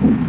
you.